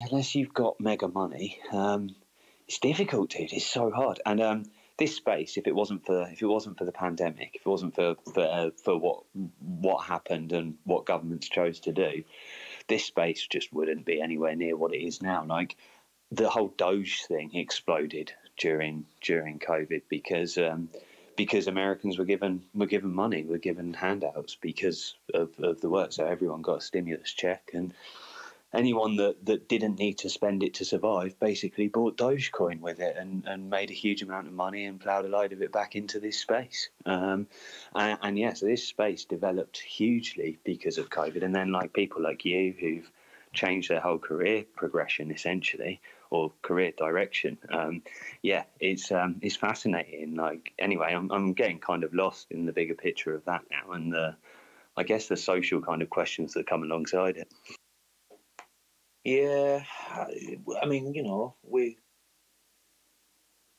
unless you've got mega money, um, it's difficult, dude. It's so hard. And um, this space, if it wasn't for if it wasn't for the pandemic, if it wasn't for for, uh, for what what happened and what governments chose to do, this space just wouldn't be anywhere near what it is now. Like the whole Doge thing exploded during during COVID because um, because Americans were given were given money, were given handouts because of, of the work. So everyone got a stimulus check and anyone that, that didn't need to spend it to survive basically bought Dogecoin with it and, and made a huge amount of money and ploughed a load of it back into this space. Um, and, and yeah, so this space developed hugely because of COVID. And then like people like you who've changed their whole career progression essentially or career direction. Um, yeah, it's um, it's fascinating. Like anyway, I'm I'm getting kind of lost in the bigger picture of that now, and the I guess the social kind of questions that come alongside it. Yeah, I mean, you know, we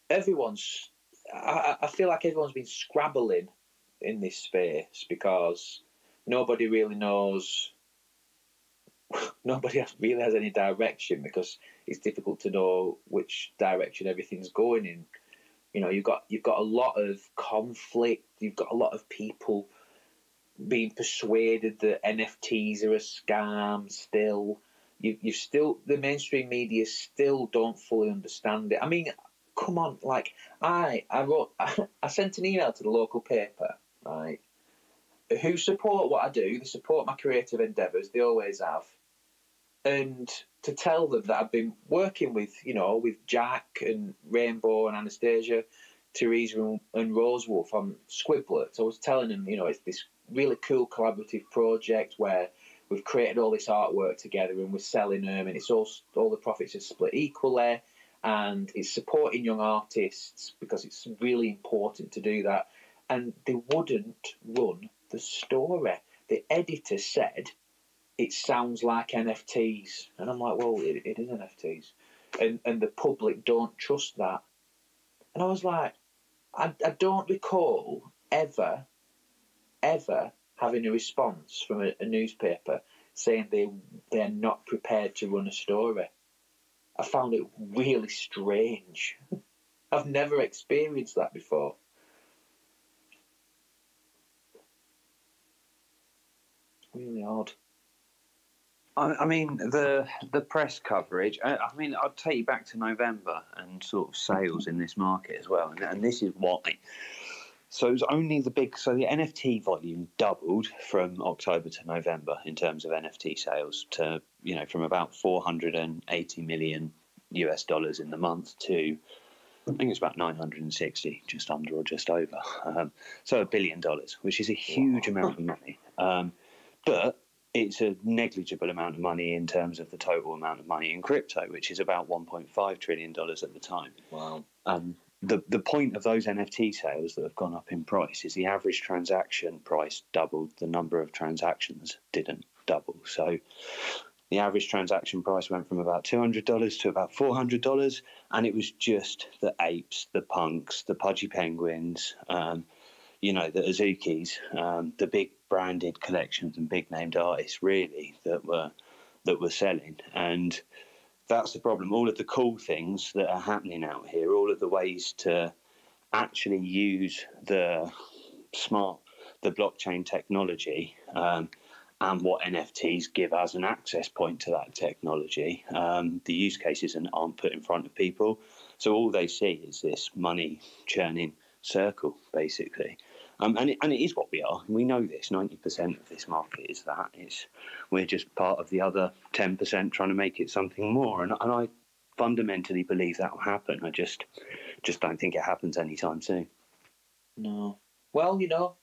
everyone's. I, I feel like everyone's been scrabbling in this space because nobody really knows. Nobody really has any direction because it's difficult to know which direction everything's going in. You know, you've got you've got a lot of conflict. You've got a lot of people being persuaded that NFTs are a scam still you you still the mainstream media still don't fully understand it. I mean, come on, like I I wrote I sent an email to the local paper, right? Who support what I do, they support my creative endeavours, they always have. And to tell them that I've been working with, you know, with Jack and Rainbow and Anastasia, Teresa and, Rosewolf on Squiblets, I was telling them, you know, it's this really cool collaborative project where we've created all this artwork together and we're selling them and it's all all the profits are split equally and it's supporting young artists because it's really important to do that. And they wouldn't run the story. The editor said it sounds like nfts and i'm like well it, it is nfts and and the public don't trust that. And i was like i, I don't recall ever ever having a response from a, a newspaper saying they they're not prepared to run a story. I found it really strange. I've never experienced that before. Really odd. I, mean the the press coverage. I, I, mean, I'll take you back to November and sort of sales in this market as well, and, and this is why so it was only the big. So the NFT volume doubled from October to November in terms of NFT sales to you know from about 480 million US dollars in the month to I think it's about 960, just under or just over. Um, so a billion dollars, which is a huge wow. amount of money. Um, but it's a negligible amount of money in terms of the total amount of money in crypto, which is about 1.5 trillion dollars at the time. Wow. Um, the the point of those NFT sales that have gone up in price is the average transaction price doubled, the number of transactions didn't double. So the average transaction price went from about two hundred dollars to about four hundred dollars, and it was just the apes, the punks, the pudgy penguins, um, you know, the Azukis, um, the big branded collections and big named artists, really that were that were selling and that's the problem. All of the cool things that are happening out here, all of the ways to actually use the smart, the blockchain technology, um, and what NFTs give as an access point to that technology. Um, the use cases and aren't put in front of people, so all they see is this money churning circle, basically. Um, and, it, and it is what we are. We know this. 90% of this market is that. It's, we're just part of the other 10% trying to make it something more. And, and I fundamentally believe that will happen. I just just don't think it happens anytime soon. No. Well, you know,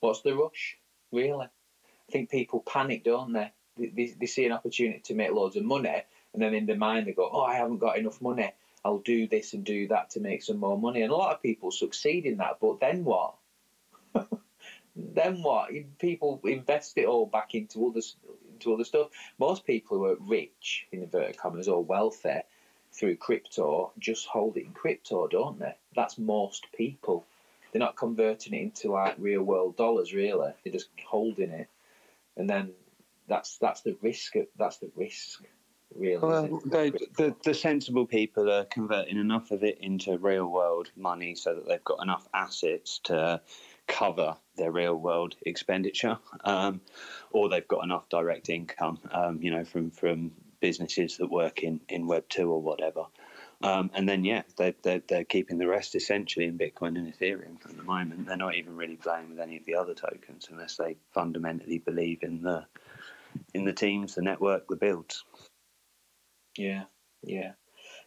what's the rush, really? I think people panic, don't they? They, they? they see an opportunity to make loads of money, and then in their mind they go, oh, I haven't got enough money. I'll do this and do that to make some more money. And a lot of people succeed in that, but then what? then what? People invest it all back into other into other stuff. Most people who are rich in inverted commas or wealthy through crypto just hold it in crypto, don't they? That's most people. They're not converting it into like real world dollars, really. They're just holding it, and then that's that's the risk. That's the risk really. Well, the, the, the sensible people are converting enough of it into real world money so that they've got enough assets to cover their real world expenditure, um, or they've got enough direct income, um, you know, from from businesses that work in, in Web two or whatever. Um, and then, yeah, they, they're, they're keeping the rest essentially in Bitcoin and Ethereum at the moment. They're not even really playing with any of the other tokens unless they fundamentally believe in the in the teams, the network, the builds. Yeah, yeah.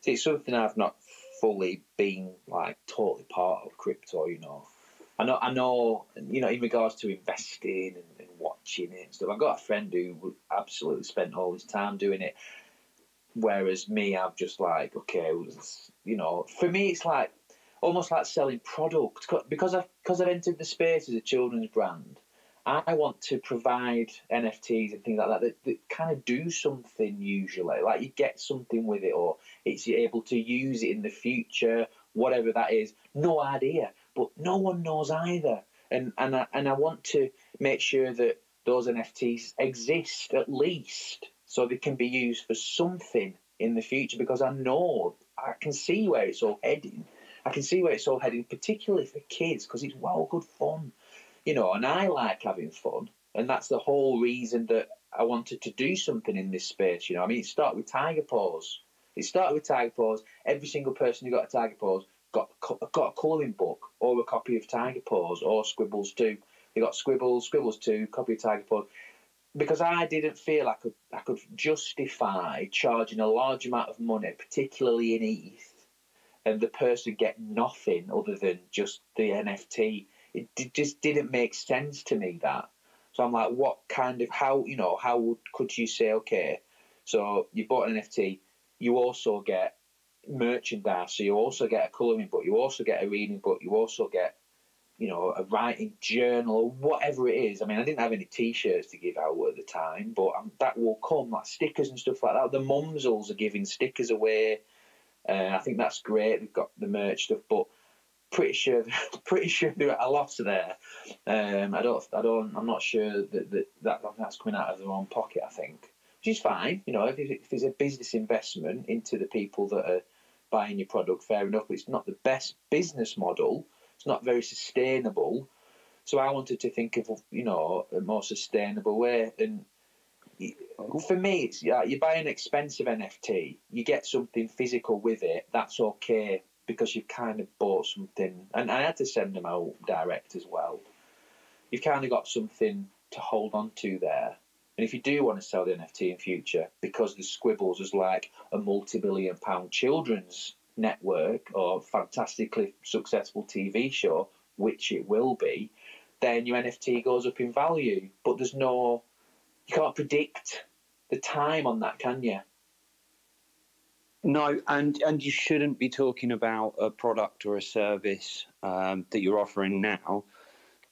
See, it's something I've not fully been like totally part of crypto. You know, I know, I know. You know, in regards to investing and, and watching it and stuff, I've got a friend who absolutely spent all his time doing it. Whereas me, I'm just like, okay, you know, for me, it's like almost like selling product because I've because I've entered the space as a children's brand. I want to provide NFTs and things like that, that that kind of do something usually. Like you get something with it, or it's you're able to use it in the future, whatever that is. No idea, but no one knows either. And and I, and I want to make sure that those NFTs exist at least, so they can be used for something in the future. Because I know I can see where it's all heading. I can see where it's all heading, particularly for kids, because it's well good fun you know, and I like having fun, and that's the whole reason that I wanted to do something in this space. You know, I mean, it started with Tiger Paws. It started with Tiger Paws. Every single person who got a Tiger Paws got got a colouring book or a copy of Tiger Paws or Scribbles Two. They got Scribbles, Scribbles too, copy of Tiger Paws. Because I didn't feel I could I could justify charging a large amount of money, particularly in ETH, and the person get nothing other than just the NFT it d- just didn't make sense to me that. So I'm like, what kind of how you know how would could you say okay? So you bought an NFT, you also get merchandise, so you also get a colouring book, you also get a reading book, you also get you know a writing journal or whatever it is. I mean, I didn't have any T-shirts to give out at the time, but um, that will come like stickers and stuff like that. The Mumsles are giving stickers away. Uh, I think that's great. They've got the merch stuff, but pretty sure pretty sure they're at a loss there. Um, I don't I don't I'm not sure that, that, that that's coming out of their own pocket. I think, which is fine. You know, if, if it's a business investment into the people that are buying your product, fair enough. But it's not the best business model. It's not very sustainable. So I wanted to think of you know a more sustainable way and. Oh. For me, it's yeah, you buy an expensive NFT, you get something physical with it. That's okay because you've kind of bought something, and I had to send them out direct as well. You've kind of got something to hold on to there. And if you do want to sell the NFT in future, because the Squibbles is like a multi-billion pound children's network or fantastically successful TV show, which it will be, then your NFT goes up in value. But there's no, you can't predict the time on that, can you? No, and and you shouldn't be talking about a product or a service um, that you're offering now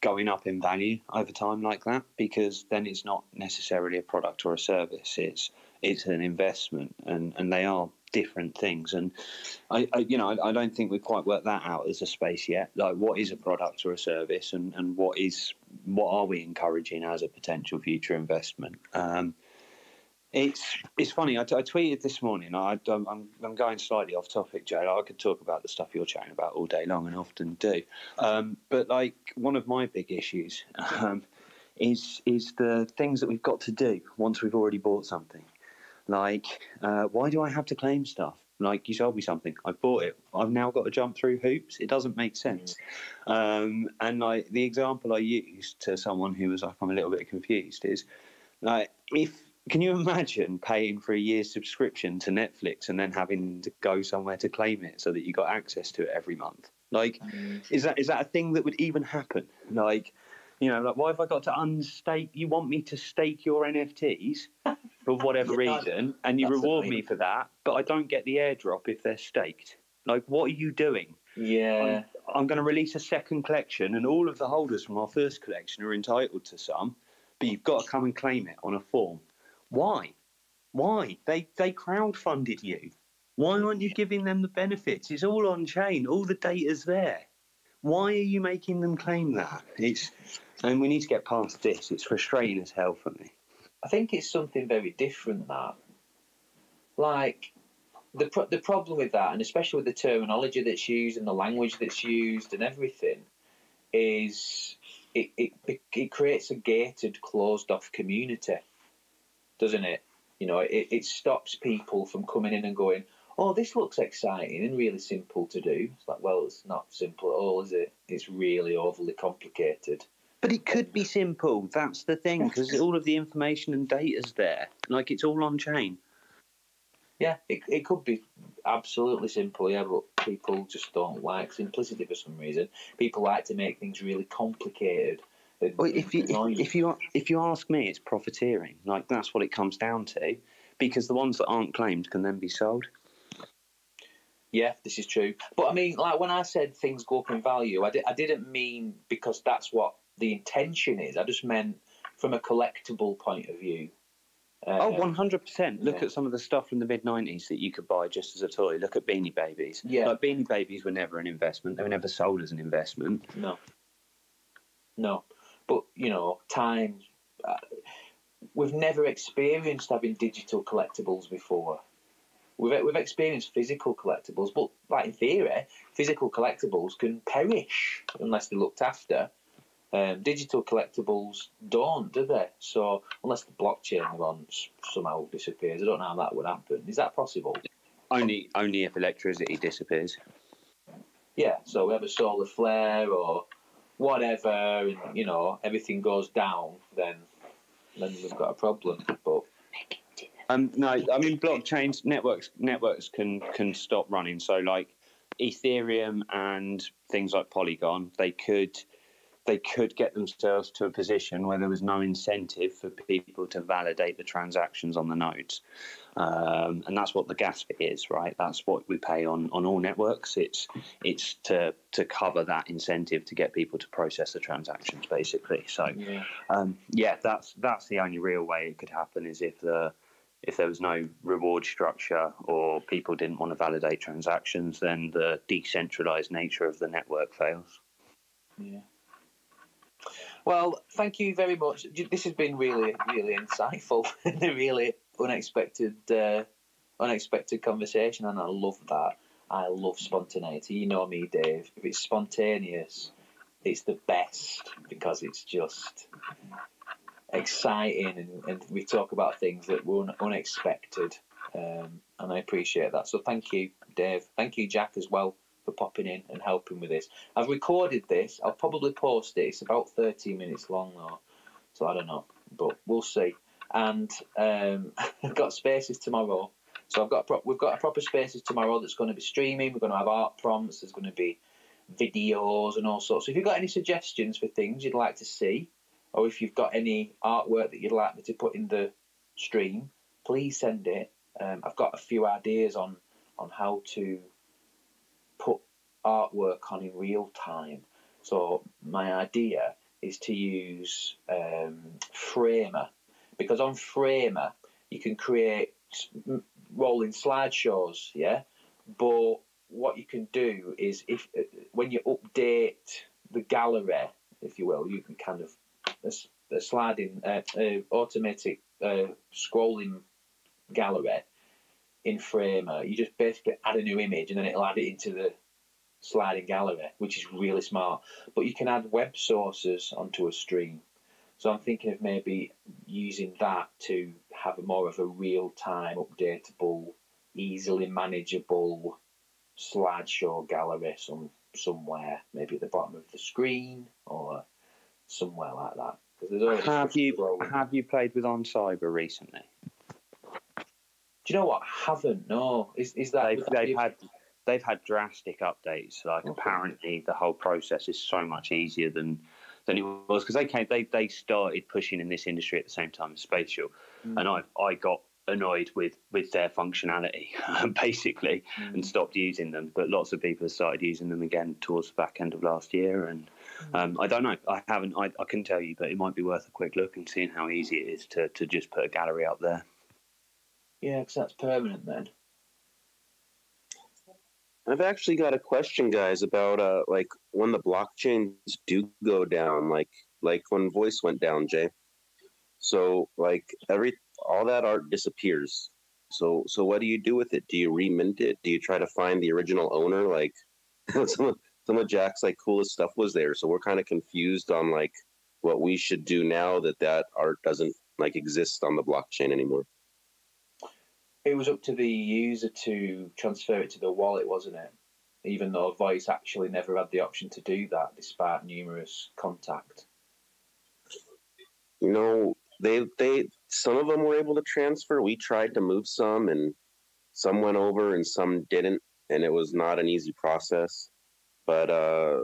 going up in value over time like that because then it's not necessarily a product or a service. It's it's an investment, and and they are different things. And I, I you know, I, I, don't think we've quite worked that out as a space yet. Like, what is a product or a service, and and what is what are we encouraging as a potential future investment? Um, it's it's funny. I, tweeted this morning. I, am I'm, I'm going slightly off topic, Jay. I could talk about the stuff you're chatting about all day long, and often do. Um, but like one of my big issues um, is is the things that we've got to do once we've already bought something. Like, uh, why do I have to claim stuff? Like you sold me something, I bought it. I've now got to jump through hoops. It doesn't make sense. Um, and like the example I used to someone who was like, I'm a little bit confused is like if can you imagine paying for a year's subscription to Netflix and then having to go somewhere to claim it so that you got access to it every month? Like, is that is that a thing that would even happen? Like, you know, like why have I got to unstake? You want me to stake your NFTs for whatever yeah, reason, and you reward me for that, but I don't get the airdrop if they're staked. Like, what are you doing? Yeah, I'm, I'm going to release a second collection, and all of the holders from our first collection are entitled to some, but you've got to come and claim it on a form. Why? Why? They they crowdfunded you. Why aren't you giving them the benefits? It's all on chain. All the data's there. Why are you making them claim that? It's and we need to get past this. It's frustrating as hell for me. I think it's something very different that like the pro- the problem with that, and especially with the terminology that's used and the language that's used and everything, is it it, it creates a gated, closed off community, doesn't it? You know, it, it stops people from coming in and going, oh, this looks exciting and really simple to do. It's like, well, it's not simple at all, is it? It's really overly complicated. But it could be simple. That's the thing, because all of the information and data's there. Like it's all on chain. Yeah, it, it could be absolutely simple, yeah, but people just don't like simplicity for some reason. People like to make things really complicated. Well, if you if, if you if you ask me, it's profiteering. Like that's what it comes down to, because the ones that aren't claimed can then be sold. Yeah, this is true. But I mean, like when I said things go up in value, I, di- I didn't mean because that's what the intention is. I just meant from a collectible point of view. Uh, Oh, 100%. Look yeah. at some of the stuff from the mid 90s that you could buy just as a toy. Look at Beanie Babies. Yeah. Like, Beanie Babies were never an investment. They were never sold as an investment. No. No. But, you know, time. Uh, we've never experienced having digital collectibles before. We've, we've experienced physical collectibles, but, like in theory, physical collectibles can perish unless they're looked after. Um, digital collectibles don't, do they? So, unless the blockchain they're on s- somehow disappears, I don't know how that would happen. Is that possible? Only only if electricity disappears. yeah, so we have a solar flare or whatever, and you know everything goes down, then then we've got a problem. But Um, no, I mean blockchains networks networks can can stop running. So like Ethereum and things like Polygon, they could they could get themselves to a position where there was no incentive for people to validate the transactions on the nodes, um, and that's what the gas fee is, right? That's what we pay on on all networks. It's it's to to cover that incentive to get people to process the transactions, basically. So yeah, um, yeah, that's that's the only real way it could happen is if the if there was no reward structure or people didn't want to validate transactions, then the decentralized nature of the network fails. yeah. Well, thank you very much. This has been really, really insightful and a really unexpected, uh, unexpected conversation, and I love that. I love spontaneity. You know me, Dave. If it's spontaneous, it's the best because it's just exciting, and, and we talk about things that were un- unexpected, um, and I appreciate that. So thank you, Dave. Thank you, Jack, as well for popping in and helping with this. I've recorded this. I'll probably post it. It's about 13 minutes long though, so I don't know, but we'll see. And um, I've got spaces tomorrow. So I've got pro- we've got a proper spaces tomorrow that's going to be streaming. We're going to have art prompts. There's going to be videos and all sorts. So if you've got any suggestions for things you'd like to see, or if you've got any artwork that you'd like me to put in the stream, please send it. Um, I've got a few ideas on on how to artwork on in real time. So my idea is to use um, Framer because on Framer you can create rolling slideshows, yeah. But what you can do is if when you update the gallery, if you will, you can kind of a, sliding uh, uh, automatic uh, scrolling gallery in Framer. You just basically add a new image and then it'll add it into the sliding gallery, which is really smart. But you can add web sources onto a stream. So I'm thinking of maybe using that to have a more of a real time, updatable, easily manageable slideshow gallery some somewhere, maybe at the bottom of the screen or somewhere like that. Because Have you have you played with OnCyber recently? Do you know what? I haven't. No. Is is that? They've they've had they've had drastic updates. Like Okay. apparently the whole process is so much easier than than it was because they came they they started pushing in this industry at the same time as Spatial, Mm. and I I got annoyed with with their functionality basically Mm. and stopped using them. But lots of people have started using them again towards the back end of last year, and um, I don't know. I haven't. I, I couldn't tell you, but it might be worth a quick look and seeing how easy it is to to just put a gallery up there. Yeah, because that's permanent then. I've actually got a question, guys, about uh, like when the blockchains do go down, like like when Voice went down, Jay. So like every all that art disappears. So so what do you do with it? Do you remint it? Do you try to find the original owner? Like some of, some of Jack's like coolest stuff was there. So we're kind of confused on like what we should do now that that art doesn't like exist on the blockchain anymore. It was up to the user to transfer it to the wallet, wasn't it? Even though Voice actually never had the option to do that, despite numerous contact. You know, they they some of them were able to transfer. We tried to move some, and some went over, and some didn't, and it was not an easy process. But uh,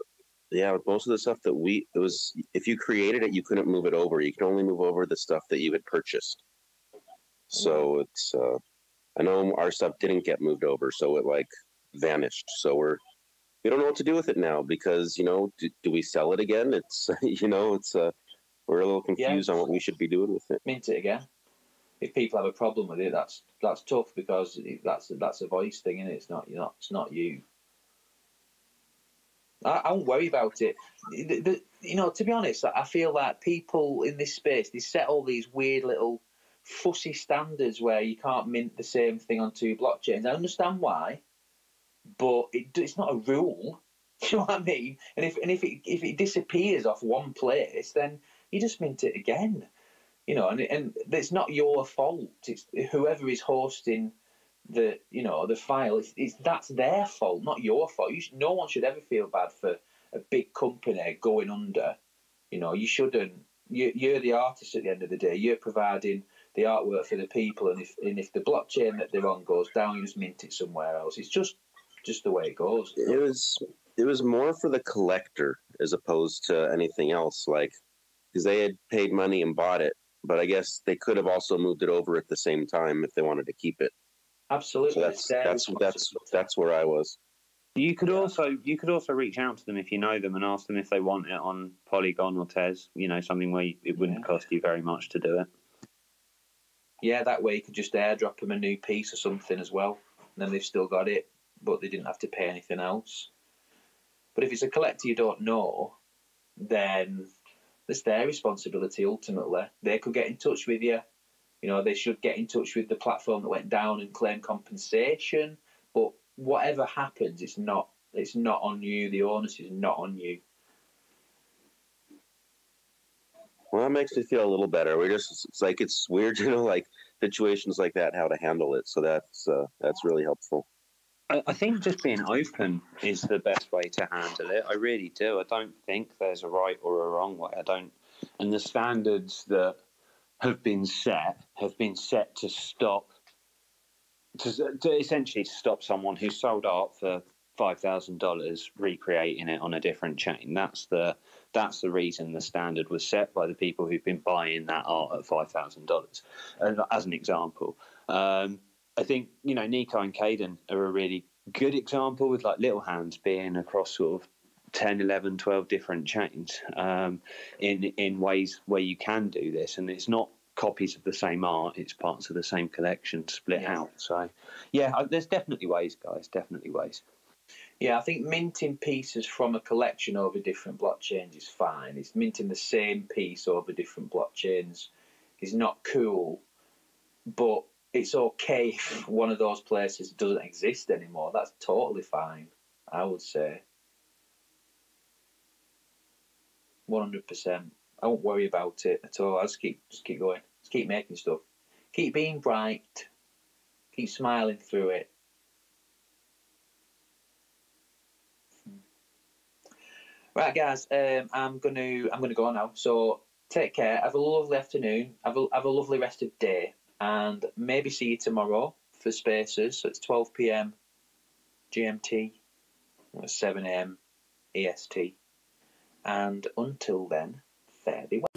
yeah, most of the stuff that we it was if you created it, you couldn't move it over. You can only move over the stuff that you had purchased. So it's uh, I know our stuff didn't get moved over, so it like vanished. So we're we don't know what to do with it now because you know do, do we sell it again? It's you know it's uh, we're a little confused Yeah. on what we should be doing with it. Mint it again. If people have a problem with it, that's that's tough because that's that's a Voice thing, and it? it's not you're not it's not you. I, I won't worry about it. The- the- you know, to be honest, I feel like people in this space they set all these weird little fussy standards where you can't mint the same thing on two blockchains. I understand why, but it, it's not a rule. you know what I mean? And if and if it if it disappears off one place, then you just mint it again. You know, and and it's not your fault. It's whoever is hosting the you know the file. It's, it's that's their fault, not your fault. You should, no one should ever feel bad for a big company going under. You know, you shouldn't. You, you're the artist at the end of the day. You're providing the artwork for the people, and if and if the blockchain that they're on goes down, you just mint it somewhere else. It's just just the way it goes. It was it was more for the collector as opposed to anything else. Like because they had paid money and bought it, but I guess they could have also moved it over at the same time if they wanted to keep it. Absolutely, So that's it's that's that's that's where I was. You could also you could also reach out to them if you know them and ask them if they want it on Polygon or Tez. You know, something where it wouldn't cost you very much to do it. Yeah, that way you could just airdrop them a new piece or something as well. And then they've still got it, but they didn't have to pay anything else. But if it's a collector you don't know, then it's their responsibility ultimately. They could get in touch with you. You know, they should get in touch with the platform that went down and claim compensation. But whatever happens, it's not it's not on you. The onus is not on you. Well, that makes me feel a little better. We're just it's like it's weird to know like situations like that how to handle it. So that's uh, that's really helpful. I, I think just being open is the best way to handle it. I really do. I don't think there's a right or a wrong way. I don't, and the standards that have been set have been set to stop, to, to essentially stop someone who sold art for five thousand dollars recreating it on a different chain. That's the that's the reason the standard was set by the people who've been buying that art at five thousand dollars. As an example. Um, I think you know Nico and Caden are a really good example with like Little Hands being across sort of 10, 11, 12 different chains um, in in ways where you can do this, and it's not copies of the same art; it's parts of the same collection split Yeah. out. So, yeah, there's definitely ways, guys. Definitely ways. Yeah, I think minting pieces from a collection over different blockchains is fine. It's minting the same piece over different blockchains is not cool, but it's okay if one of those places doesn't exist anymore. That's totally fine, I would say. 100%. I won't worry about it at all. I just keep, just keep going. Just keep making stuff. Keep being bright. Keep smiling through it. Right, guys. Um, I'm gonna I'm gonna go now. So take care. Have a lovely afternoon. Have a have a lovely rest of day, and maybe see you tomorrow for Spaces. So it's 12 p.m. GMT, or 7 a.m. EST. And until then, fare thee well.